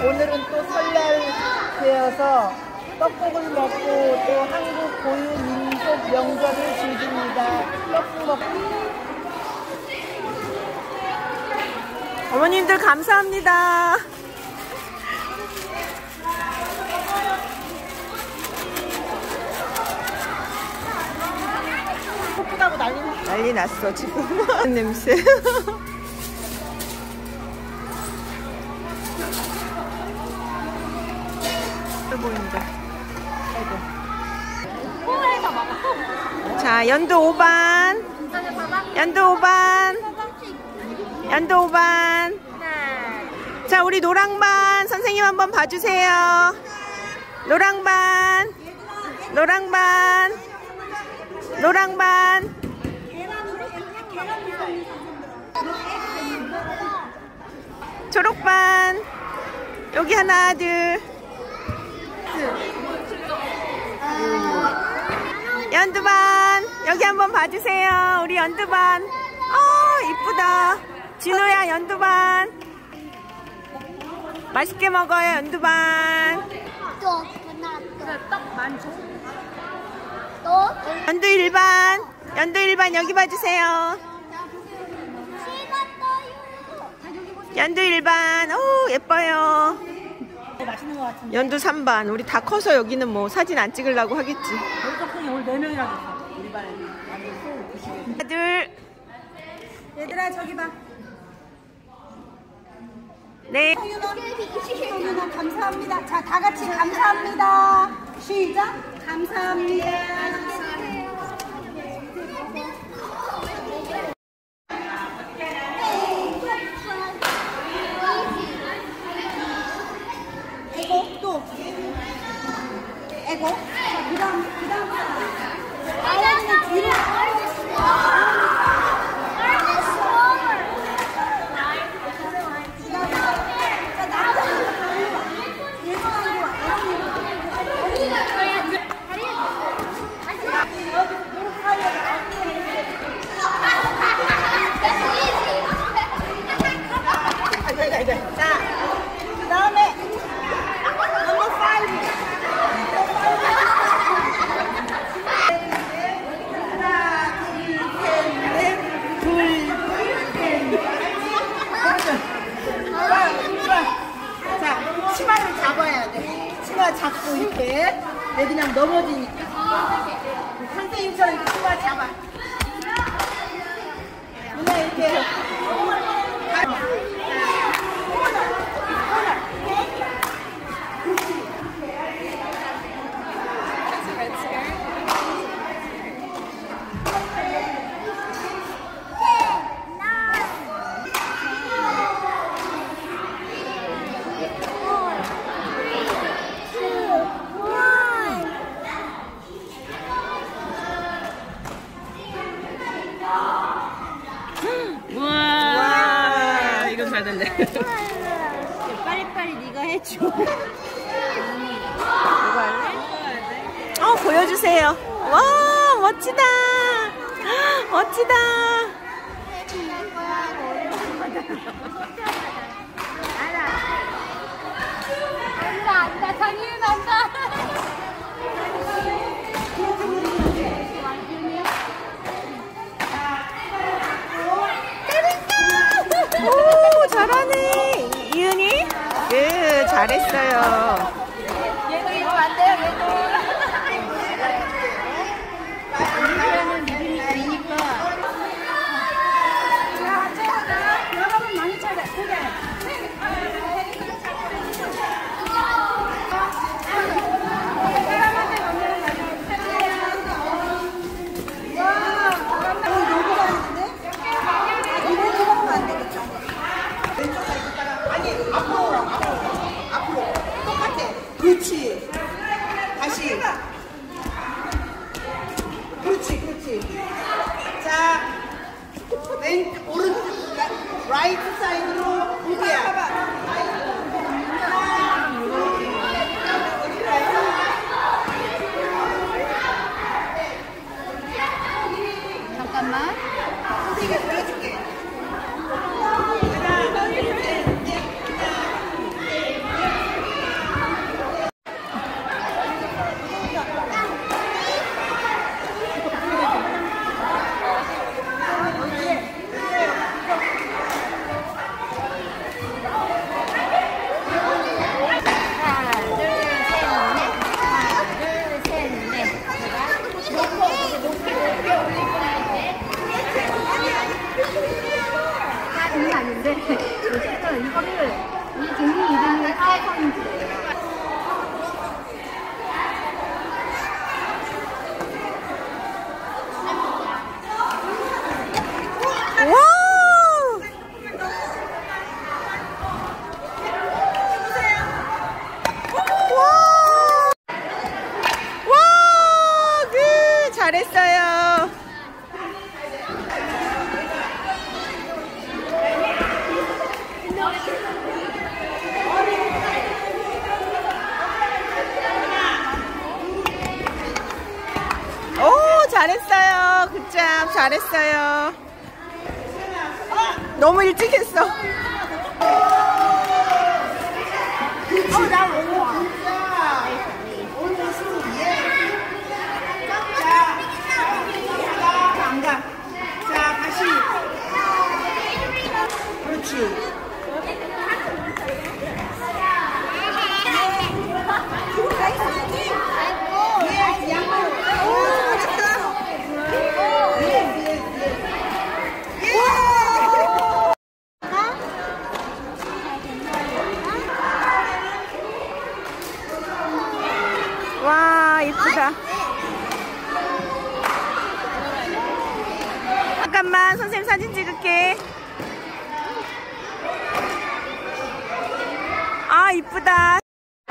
오늘은 또 설날 되어서 떡국을 먹고 또 한국 고유 민속 명절을 즐깁니다. 떡국 먹고 어머님들 감사합니다. 난리 났 났어 지금 냄새. 보인다. 자 연두 5반, 저기 봐봐. 연두 5반, 조금씩. 연두 5반. 네. 자 우리 노랑반 선생님 한번 봐주세요. 노랑반, 노랑반, 노랑반. 초록반 여기 하나 둘 연두반 여기 한번 봐주세요 우리 연두반 어 이쁘다 진호야 연두반 맛있게 먹어요 연두반 또. 떡. 연두 일반 연두 일반 여기 봐주세요. 연두 일반 오 예뻐요. 연두 3반 우리 다 커서 여기는 뭐 사진 안 찍으려고 하겠지 우리 떡국이 오늘 4명이라고 했어. 우리 반에. 완전 소 90개. 하나 둘 얘들아 저기 봐. 네. 성윤아 감사합니다. 자, 다 같이 감사합니다. 시작. 감사합니다. 에고 또. 에고. 자, 그다음 그다음 아연이는 뒤로. 자, 남자는 뒤로 와. 예선하고 와. 자, 그 다음에 number five. 하나, 둘, 셋, 넷, 둘, 셋, 넷. 좋아, 좋아. 자, 치마를 잡아야 돼. 치마 잡고 이렇게. 내 그냥 넘어지니까. 선생님처럼 이렇게 치마 잡아. 누나 이렇게. 와 이거 잘 됐네. 빨리빨리 네가 해줘. 어 보여주세요. 와 멋지다. 멋지다. 안다 당연히 안다. 오 잘하네 이은이. 예 잘했어요. 얘도 이거 안 돼요, 얘도. 우리는 느낌이 아니니까. 자, 제가 여러분 많이 찾아. 그래. 그렇지. 다시. 그렇지, 그렇지. 자, 왼, 오른쪽, 라이트 사이드로 무게야. 네. 있는데 이거를 이 종이 이름을 사서 인지예요 잘했어요. 굿잡, 잘했어요. 너무 일찍 했어. 안 가. 자, 다시. 그렇지. 예, 양말. 오, 잘했어. 와, 이쁘다. 잠깐만, 선생님 사진 찍을게. 아, 이쁘다.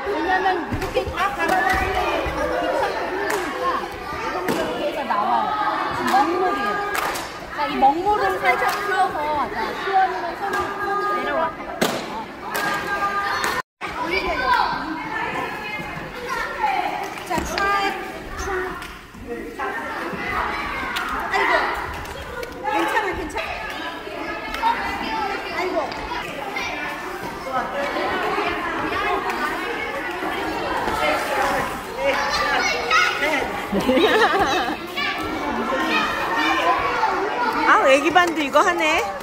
왜냐면 이렇게 다 갈아놨는데 힘드니까 이거는 이렇게 해서 나와요. 지금 먹물이에요. 자, 이 먹물을 살짝 풀어서 자, 수원이랑 손을 내려와. 자, 춤, 춤. 아이고. 괜찮아, 괜찮아. 아이고. 아, 애기 반도 이거 하네.